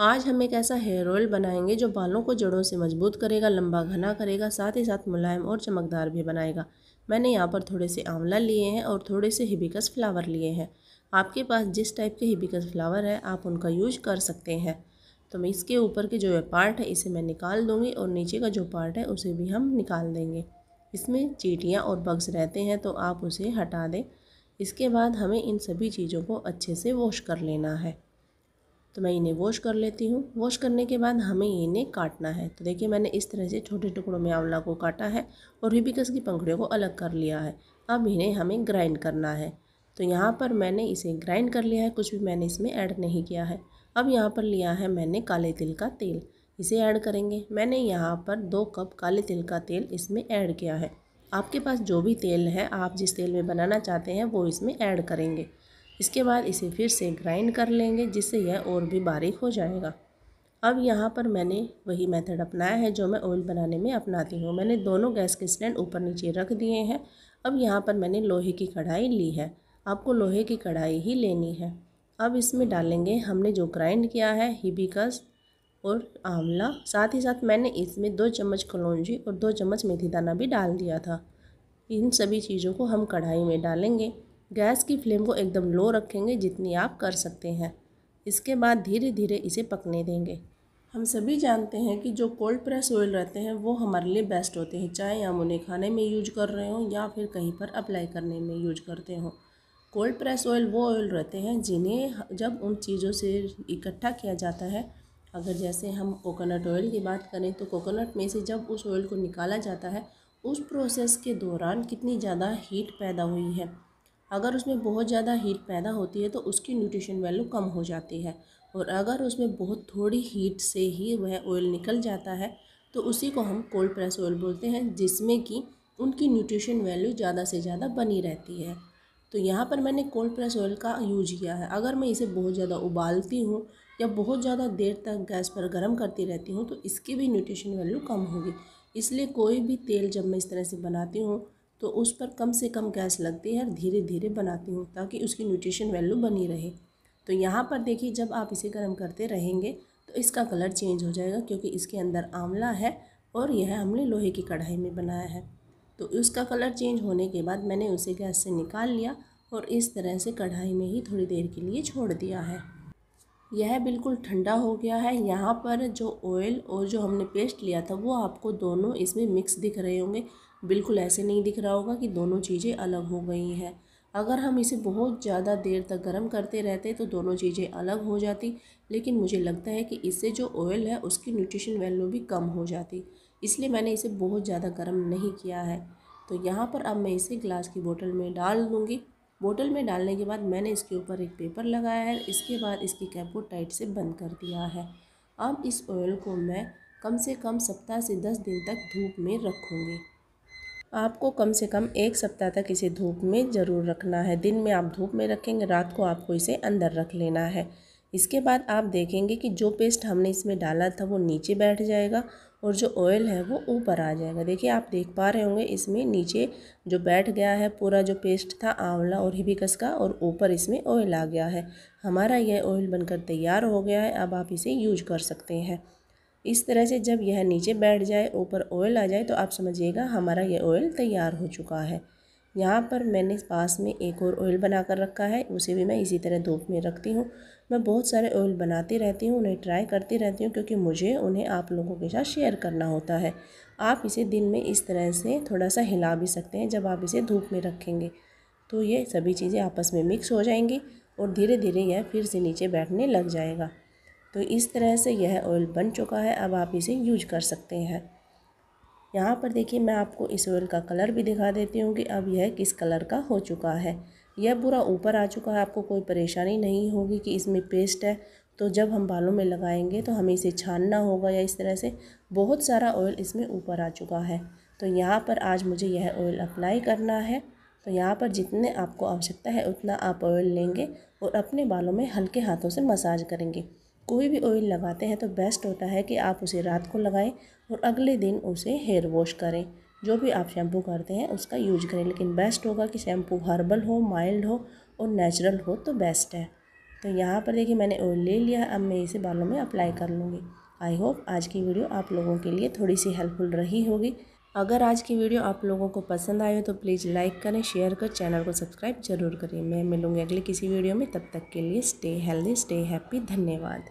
आज हम एक ऐसा हेयर ऑयल बनाएँगे जो बालों को जड़ों से मज़बूत करेगा, लंबा घना करेगा, साथ ही साथ मुलायम और चमकदार भी बनाएगा। मैंने यहाँ पर थोड़े से आंवला लिए हैं और थोड़े से हिबिकस फ्लावर लिए हैं। आपके पास जिस टाइप के हिबिकस फ्लावर है, आप उनका यूज़ कर सकते हैं। तो मैं इसके ऊपर के जो पार्ट है, इसे मैं निकाल दूँगी और नीचे का जो पार्ट है, उसे भी हम निकाल देंगे। इसमें चीटियाँ और बग्स रहते हैं तो आप उसे हटा दें। इसके बाद हमें इन सभी चीज़ों को अच्छे से वॉश कर लेना है। तो मैं इन्हें वॉश कर लेती हूँ। वॉश करने के बाद हमें इन्हें काटना है। तो देखिए, मैंने इस तरह से छोटे टुकड़ों में आंवला को काटा है और हिबिकस की पंखड़ियों को अलग कर लिया है। अब इन्हें हमें ग्राइंड करना है। तो यहाँ पर मैंने इसे ग्राइंड कर लिया है। कुछ भी मैंने इसमें ऐड नहीं किया है। अब यहाँ पर लिया है मैंने काले तिल का तेल। इसे ऐड करेंगे। मैंने यहाँ पर दो कप काले तिल का तेल इसमें ऐड किया है। आपके पास जो भी तेल है, आप जिस तेल में बनाना चाहते हैं, वो इसमें ऐड करेंगे। इसके बाद इसे फिर से ग्राइंड कर लेंगे, जिससे यह और भी बारीक हो जाएगा। अब यहाँ पर मैंने वही मेथड अपनाया है, जो मैं ऑयल बनाने में अपनाती हूँ। मैंने दोनों गैस के स्टैंड ऊपर नीचे रख दिए हैं। अब यहाँ पर मैंने लोहे की कढ़ाई ली है। आपको लोहे की कढ़ाई ही लेनी है। अब इसमें डालेंगे हमने जो ग्राइंड किया है हिबिकस और आंवला। साथ ही साथ मैंने इसमें दो चम्मच कलौंजी और दो चम्मच मेथी दाना भी डाल दिया था। इन सभी चीज़ों को हम कढ़ाई में डालेंगे। गैस की फ्लेम को एकदम लो रखेंगे जितनी आप कर सकते हैं। इसके बाद धीरे धीरे इसे पकने देंगे। हम सभी जानते हैं कि जो कोल्ड प्रेस ऑयल रहते हैं, वो हमारे लिए बेस्ट होते हैं। चाहे हम उन्हें खाने में यूज़ कर रहे हों या फिर कहीं पर अप्लाई करने में यूज़ करते हों। कोल्ड प्रेस ऑयल वो ऑयल रहते हैं जिन्हें जब उन चीज़ों से इकट्ठा किया जाता है। अगर जैसे हम कोकोनट ऑयल की बात करें तो कोकोनट में से जब उस ऑयल को निकाला जाता है, उस प्रोसेस के दौरान कितनी ज़्यादा हीट पैदा हुई है। अगर उसमें बहुत ज़्यादा हीट पैदा होती है तो उसकी न्यूट्रिशन वैल्यू कम हो जाती है। और अगर उसमें बहुत थोड़ी हीट से ही वह ऑयल निकल जाता है तो उसी को हम कोल्ड प्रेस ऑयल बोलते हैं, जिसमें कि उनकी न्यूट्रिशन वैल्यू ज़्यादा से ज़्यादा बनी रहती है। तो यहाँ पर मैंने कोल्ड प्रेस ऑयल का यूज़ किया है। अगर मैं इसे बहुत ज़्यादा उबालती हूँ या बहुत ज़्यादा देर तक गैस पर गर्म करती रहती हूँ तो इसकी भी न्यूट्रिशन वैल्यू कम होगी। इसलिए कोई भी तेल जब मैं इस तरह से बनाती हूँ तो उस पर कम से कम गैस लगती है और धीरे धीरे बनाती हूँ ताकि उसकी न्यूट्रिशन वैल्यू बनी रहे। तो यहाँ पर देखिए, जब आप इसे गर्म करते रहेंगे तो इसका कलर चेंज हो जाएगा क्योंकि इसके अंदर आंवला है और यह हमने लोहे की कढ़ाई में बनाया है। तो उसका कलर चेंज होने के बाद मैंने उसे गैस से निकाल लिया और इस तरह से कढ़ाई में ही थोड़ी देर के लिए छोड़ दिया है। यह बिल्कुल ठंडा हो गया है। यहाँ पर जो ऑयल और जो हमने पेस्ट लिया था, वो आपको दोनों इसमें मिक्स दिख रहे होंगे। बिल्कुल ऐसे नहीं दिख रहा होगा कि दोनों चीज़ें अलग हो गई हैं। अगर हम इसे बहुत ज़्यादा देर तक गर्म करते रहते तो दोनों चीज़ें अलग हो जाती। लेकिन मुझे लगता है कि इससे जो ऑयल है, उसकी न्यूट्रिशन वैल्यू भी कम हो जाती। इसलिए मैंने इसे बहुत ज़्यादा गर्म नहीं किया है। तो यहाँ पर अब मैं इसे ग्लास की बोतल में डाल दूँगी। बोतल में डालने के बाद मैंने इसके ऊपर एक पेपर लगाया है। इसके बाद इसकी कैप को टाइट से बंद कर दिया है। अब इस ऑयल को मैं कम से कम सप्ताह से दस दिन तक धूप में रखूँगी। आपको कम से कम एक सप्ताह तक इसे धूप में ज़रूर रखना है। दिन में आप धूप में रखेंगे, रात को आपको इसे अंदर रख लेना है। इसके बाद आप देखेंगे कि जो पेस्ट हमने इसमें डाला था वो नीचे बैठ जाएगा और जो ऑयल है वो ऊपर आ जाएगा। देखिए, आप देख पा रहे होंगे, इसमें नीचे जो बैठ गया है, पूरा जो पेस्ट था, आंवला और हिबिकस का, और ऊपर इसमें ऑयल आ गया है। हमारा यह ऑयल बनकर तैयार हो गया है, अब आप इसे यूज़ कर सकते हैं। इस तरह से जब यह नीचे बैठ जाए, ऊपर ऑयल आ जाए तो आप समझिएगा, हमारा यह ऑयल तैयार हो चुका है। यहाँ पर मैंने पास में एक और ऑयल बना कर रखा है, उसे भी मैं इसी तरह धूप में रखती हूँ। मैं बहुत सारे ऑयल बनाती रहती हूँ, उन्हें ट्राई करती रहती हूँ क्योंकि मुझे उन्हें आप लोगों के साथ शेयर करना होता है। आप इसे दिन में इस तरह से थोड़ा सा हिला भी सकते हैं जब आप इसे धूप में रखेंगे। तो ये सभी चीज़ें आपस में मिक्स हो जाएँगी और धीरे धीरे यह फिर से नीचे बैठने लग जाएगा। तो इस तरह से यह ऑयल बन चुका है, अब आप इसे यूज़ कर सकते हैं। यहाँ पर देखिए, मैं आपको इस ऑयल का कलर भी दिखा देती हूँ कि अब यह किस कलर का हो चुका है। यह पूरा ऊपर आ चुका है, आपको कोई परेशानी नहीं होगी कि इसमें पेस्ट है तो जब हम बालों में लगाएँगे तो हमें इसे छानना होगा या इस तरह से बहुत सारा ऑयल इसमें ऊपर आ चुका है। तो यहाँ पर आज मुझे यह ऑयल अप्लाई करना है। तो यहाँ पर जितने आपको आवश्यकता है, उतना आप ऑयल लेंगे और अपने बालों में हल्के हाथों से मसाज करेंगे। कोई भी ऑयल लगाते हैं तो बेस्ट होता है कि आप उसे रात को लगाएँ और अगले दिन उसे हेयर वॉश करें। जो भी आप शैम्पू करते हैं, उसका यूज़ करें। लेकिन बेस्ट होगा कि शैम्पू हर्बल हो माइल्ड हो और नेचुरल हो तो बेस्ट है। तो यहाँ पर देखिए मैंने ऑयल ले लिया अब मैं इसे बालों में अप्लाई कर लूँगी। आई होप आज की वीडियो आप लोगों के लिए थोड़ी सी हेल्पफुल रही होगी। अगर आज की वीडियो आप लोगों को पसंद आए तो प्लीज़ लाइक करें शेयर कर चैनल को सब्सक्राइब ज़रूर करें। मैं मिलूँगी अगली किसी वीडियो में, तब तक के लिए स्टे हेल्दी स्टे हैप्पी धन्यवाद।